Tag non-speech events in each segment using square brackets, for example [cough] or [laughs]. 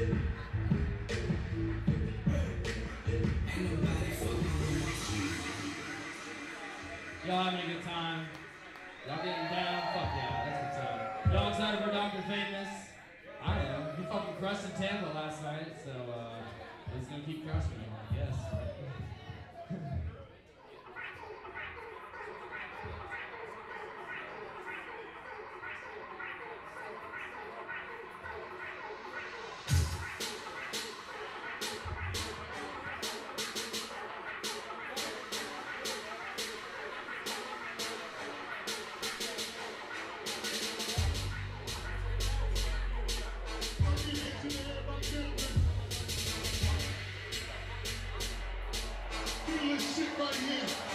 Y'all having a good time? Y'all getting down? Fuck yeah, That's what's up. Y'all excited for Dr. Famous? I am. He fucking crushed in Tampa last night, so uh, he's gonna keep crushing it. Right here.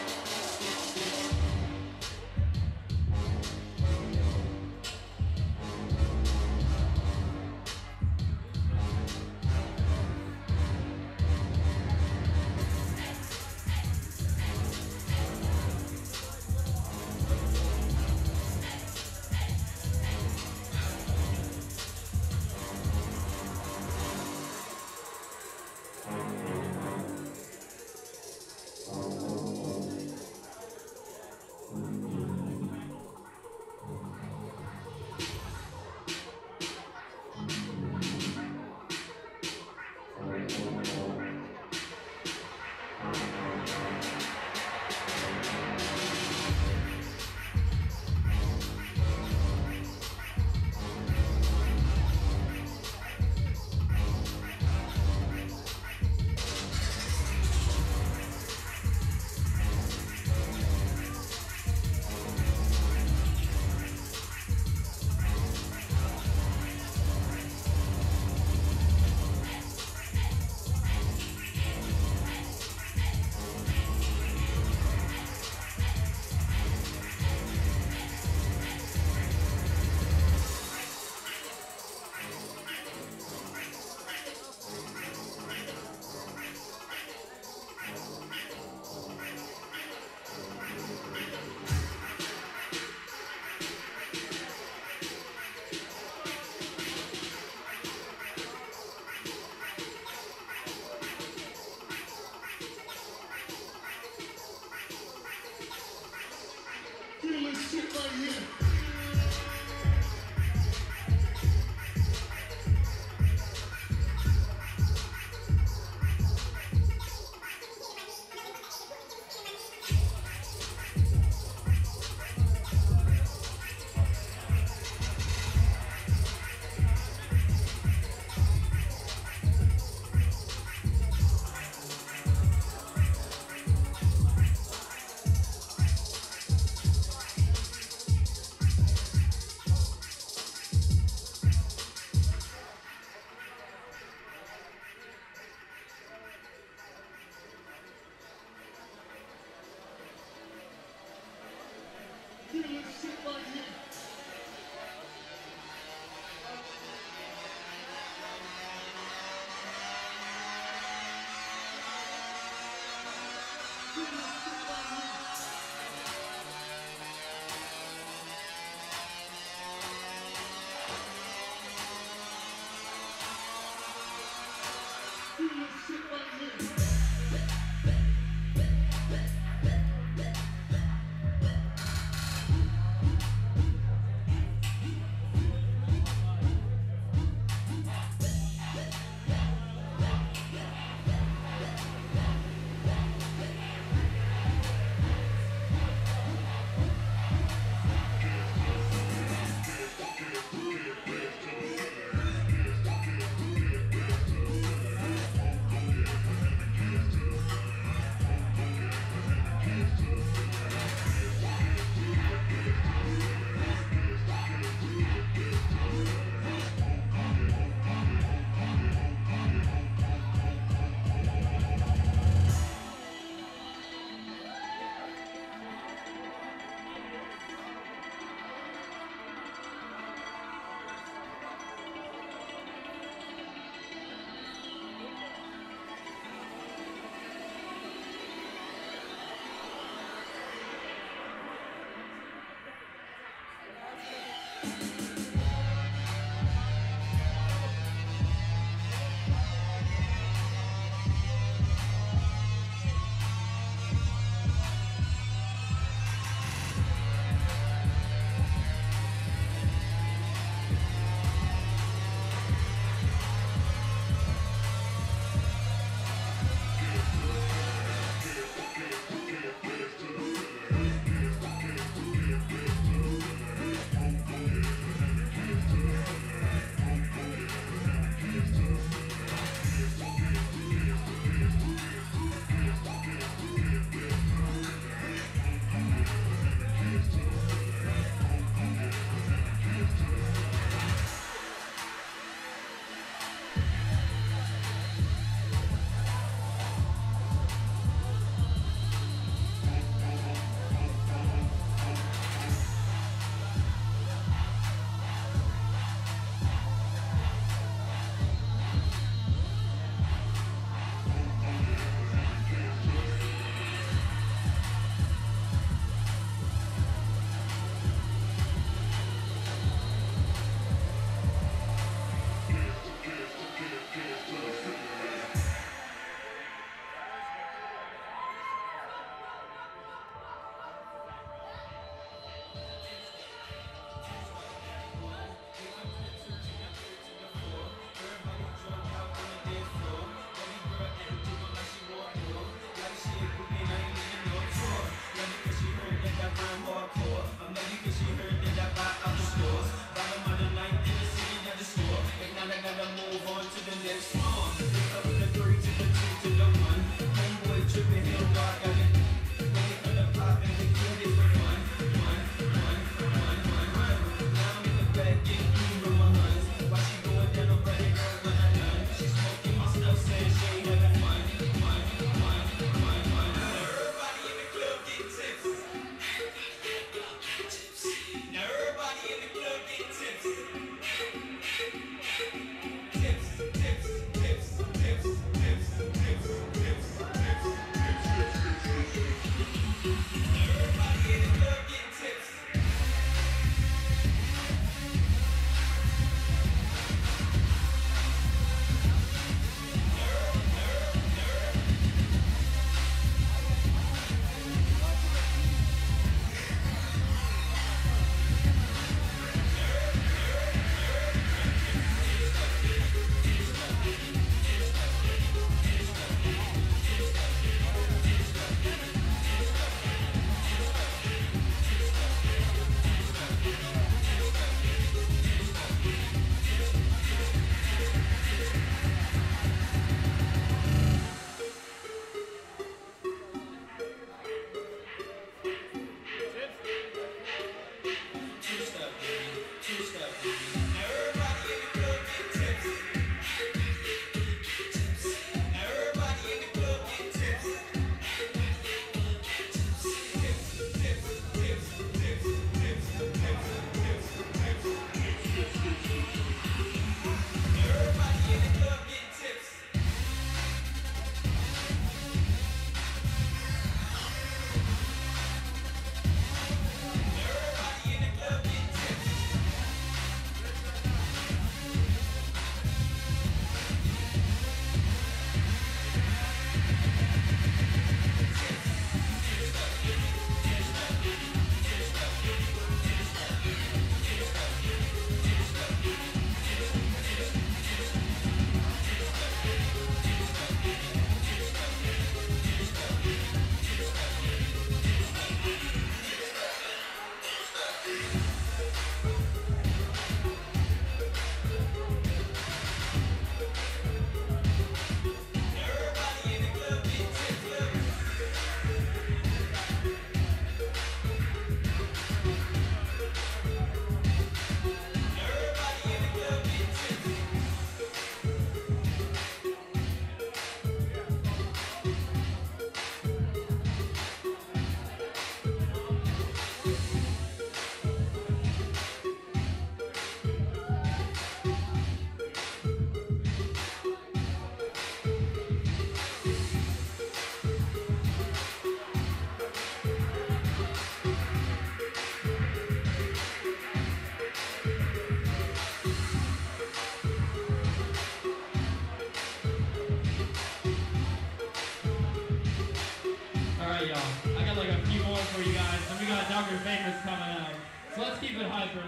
Dr. Famous coming up. So let's keep it hyper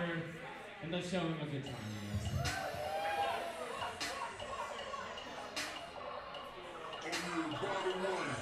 and let's show him a good time. One.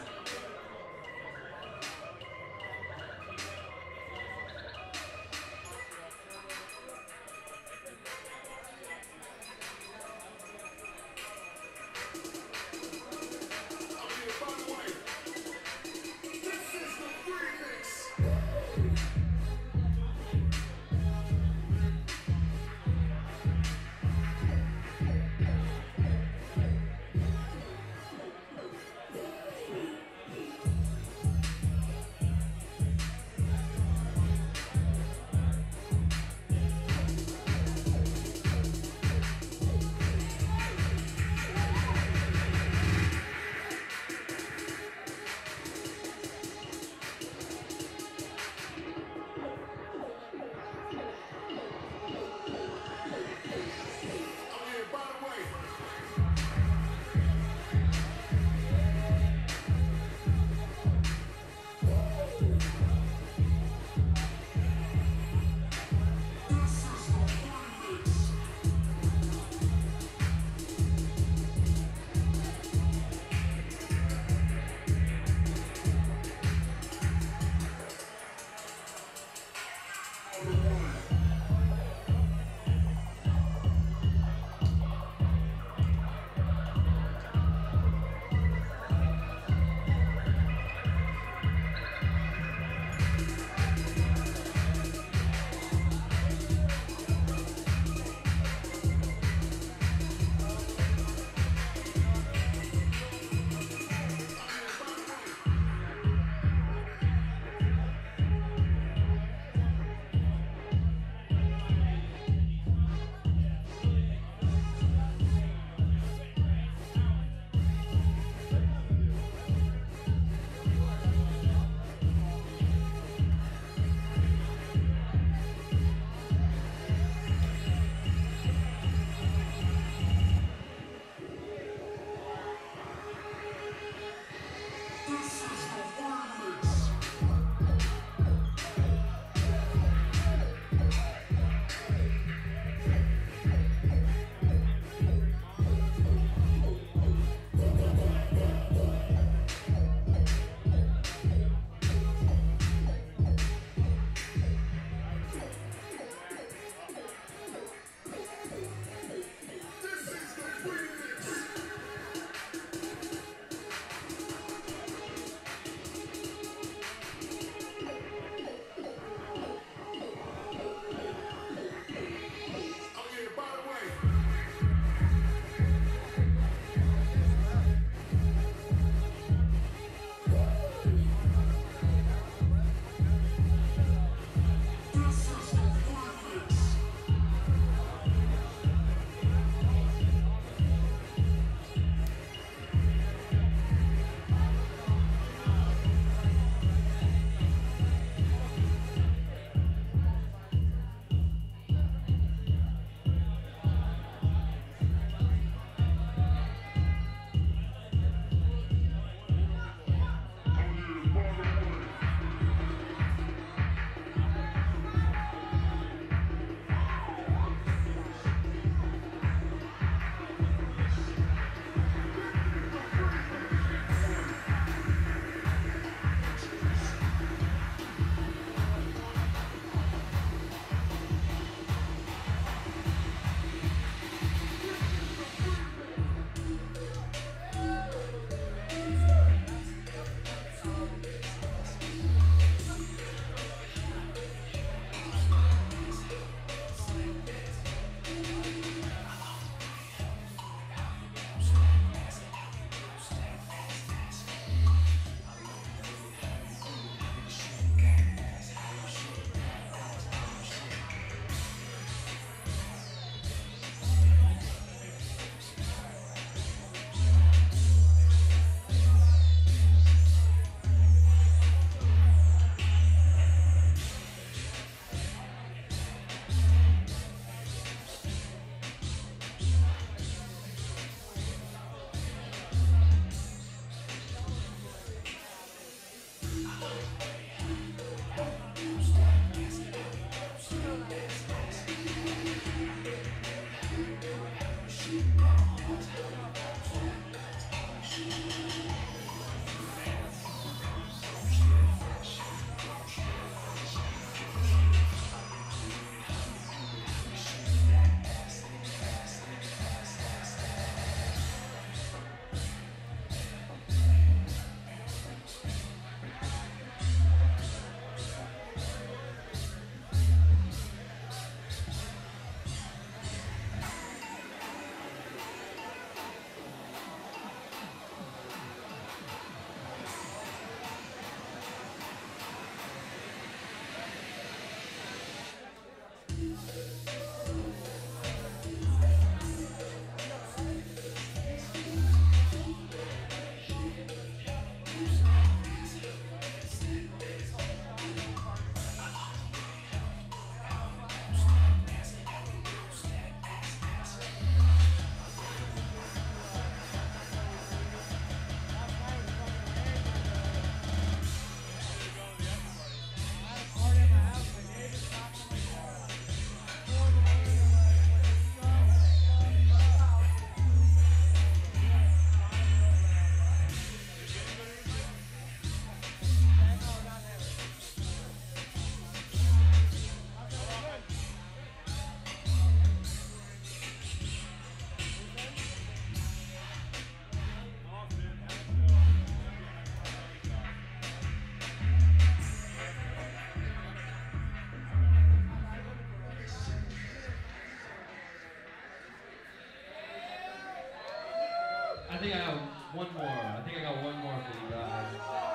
Think I got one more. I think I got one more for you guys.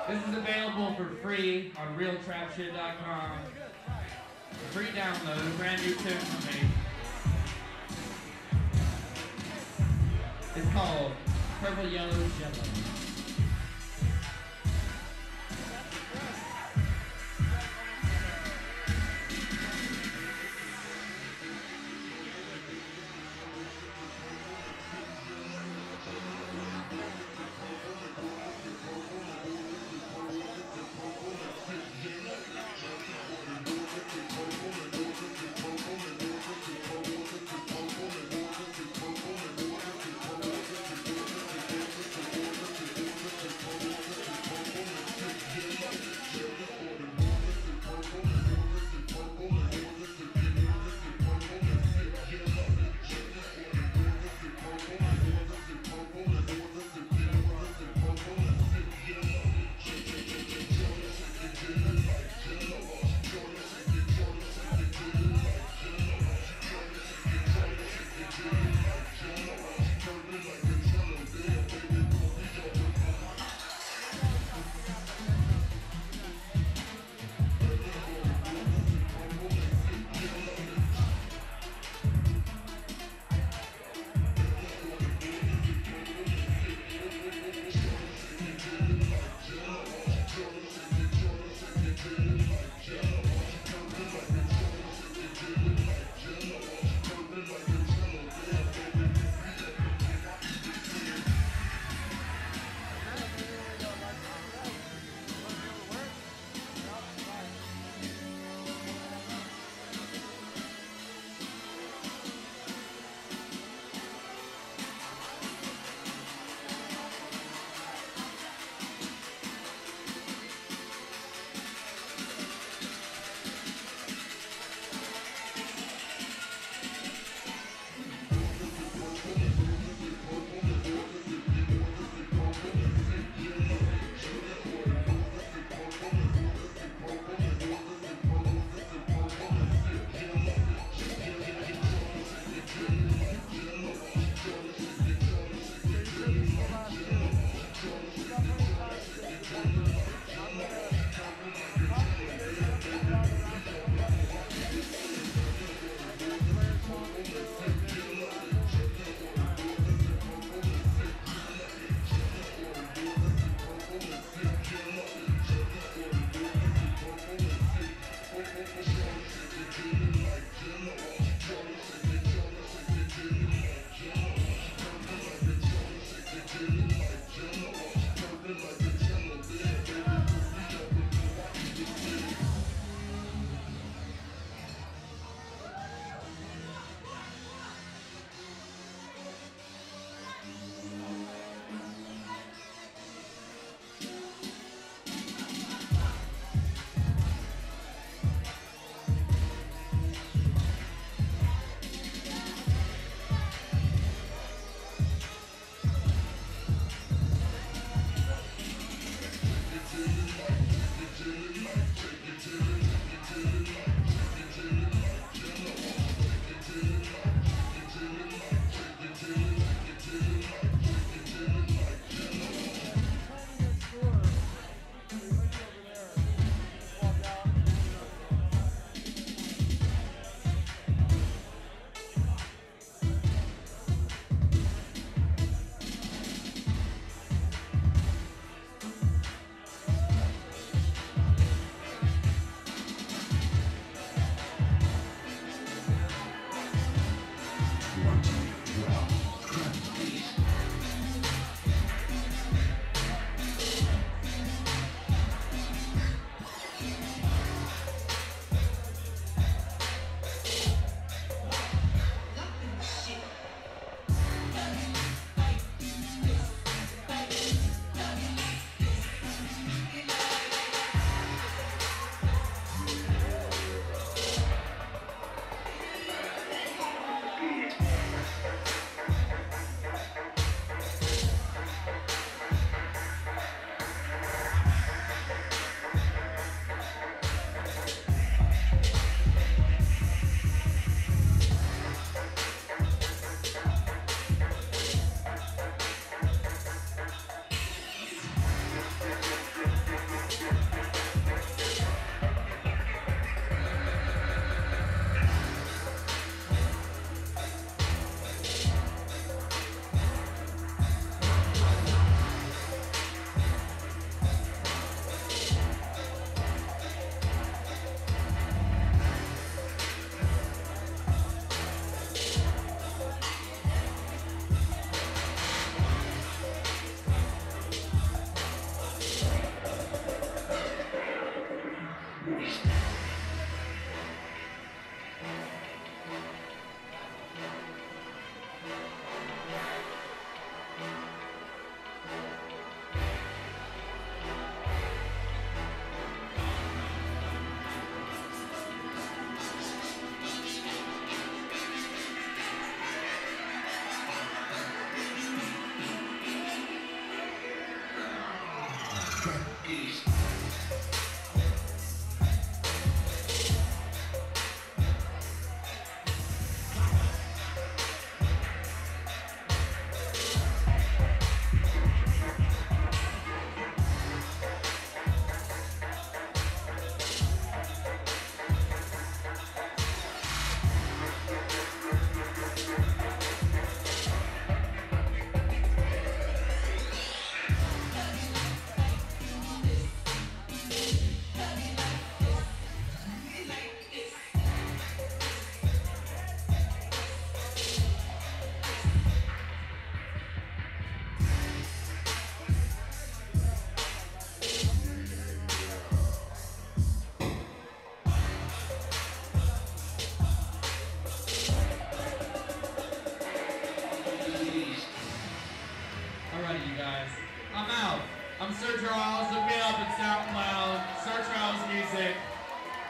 This is available for free on realtrapshit.com. Free download, brand new tune from me. It's called Purple Yellow Jello. Like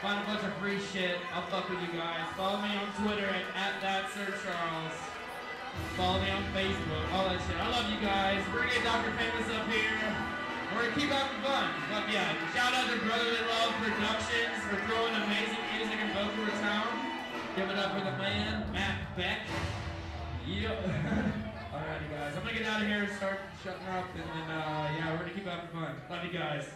Find a bunch of free shit. I'll fuck with you guys. Follow me on Twitter at, at that Sir Charles. Follow me on Facebook. All that shit. I love you guys. We're gonna get Dr. Famous up here. We're gonna keep having fun. Fuck yeah. Shout out to Brotherly Love Productions for throwing amazing music in Boca Raton. Give it up for the man, Matt Beck. Yep. [laughs] Alrighty guys. I'm gonna get out of here and start shutting up and then uh, yeah, we're gonna keep having fun. Love you guys.